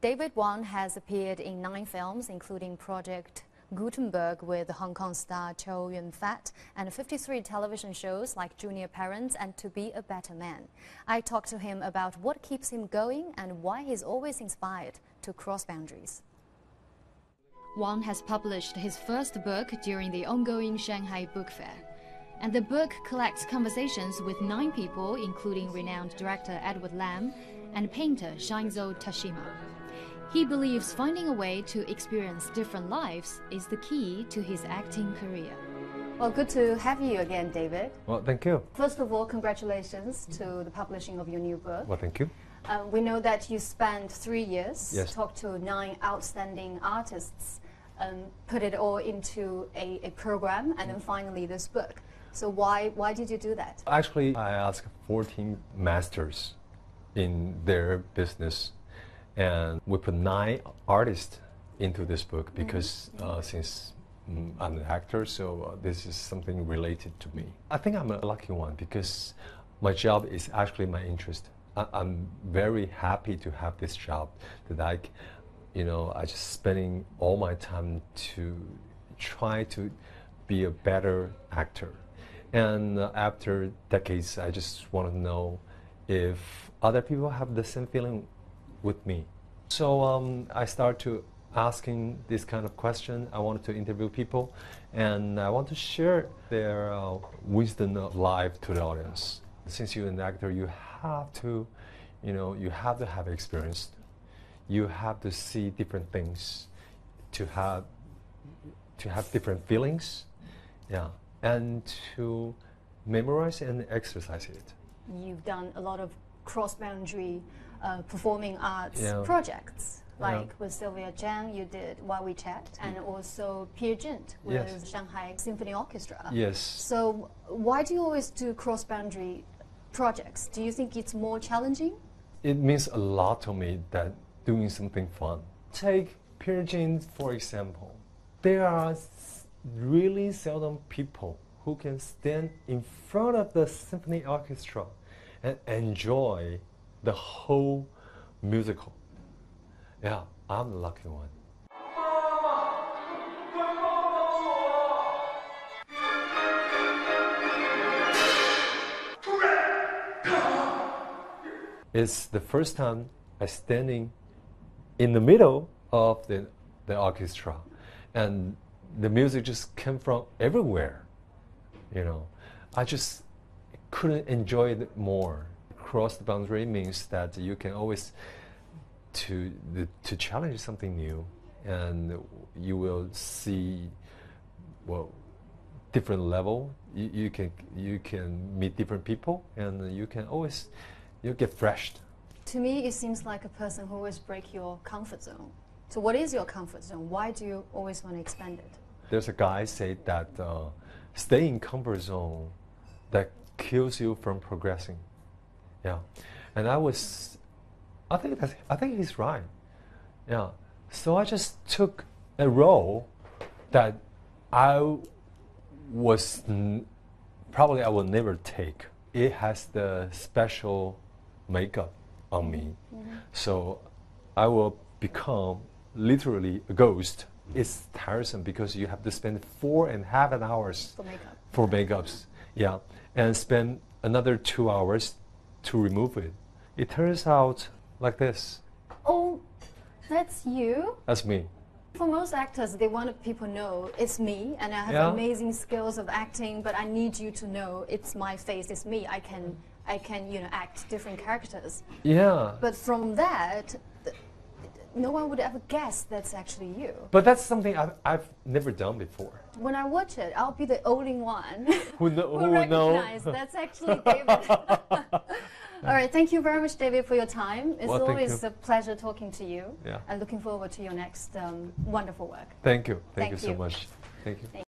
David Wang has appeared in nine films, including Project Gutenberg with Hong Kong star Chow Yun-fat, and 53 television shows like Junior Parents and To Be a Better Man. I talked to him about what keeps him going and why he's always inspired to cross boundaries. Wang has published his first book during the ongoing Shanghai Book Fair. And the book collects conversations with nine people, including renowned director Edward Lam and painter Shinzo Tashima. He believes finding a way to experience different lives is the key to his acting career. Well, good to have you again, David. Well, thank you. First of all, congratulations to the publishing of your new book. Well, thank you. Uh, we know that you spent three years, Yes. talked to nine outstanding artists, um, put it all into a, a program, and then finally this book. So why why did you do that? Actually, I asked 14 masters in their business, and we put nine artists into this book because uh, since mm, I'm an actor, so uh, this is something related to me. I think I'm a lucky one because my job is actually my interest. I, I'm very happy to have this job that I, you know, I just spending all my time to try to be a better actor. And uh, after decades, I just want to know if other people have the same feeling with me. So um, I start to asking this kind of question. I wanted to interview people, and I want to share their uh, wisdom of life to the audience. Since you're an actor, you have to, you know, you have to have experience. You have to see different things, to have to have different feelings, yeah, and to memorize and exercise it. You've done a lot of cross-boundary uh, performing arts Yeah. projects. Yeah. Like with Sylvia Zhang, you did While We Chat, and also Peer Gynt with Yes. Shanghai Symphony Orchestra. Yes. So, why do you always do cross boundary projects? Do you think it's more challenging? it means a lot to me that doing something fun. Take Peer Gynt for example. There are really seldom people who can stand in front of the symphony orchestra and enjoy the whole musical. Yeah, I'm the lucky one. It's the first time I standing in the middle of the, the orchestra, and the music just came from everywhere. You know, I just couldn't enjoy it more. Cross the boundary means that you can always to the, to challenge something new, and you will see well different level. You, you can you can meet different people, and you can always you get fresh. To me, it seems like a person who always break your comfort zone. So, what is your comfort zone? Why do you always want to expand it? There's a guy said that uh, stay in comfort zone that kills you from progressing. Yeah, and I was, I think that's, I think he's right. Yeah, so I just took a role that I was n- probably I will never take. It has the special makeup on me, mm-hmm. so I will become literally a ghost. It's tiresome because you have to spend four and a half an hours For makeup. for makeups, yeah, and spend another two hours to remove it. It turns out like this. Oh, that's you. That's me. For most actors, they want people to know it's me, and I have Yeah. amazing skills of acting. But I need you to know it's my face, it's me. I can, I can, you know, act different characters. Yeah. But from that, th- no one would ever guess that's actually you. But that's something I've, I've never done before. When I watch it, I'll be the only one Who, kno- who who know? recognize that's actually David. All right, thank you very much, David, for your time. It's Well, always a pleasure talking to you. Yeah. And looking forward to your next um, wonderful work. Thank you. Thank, Thank you so much. Thank you.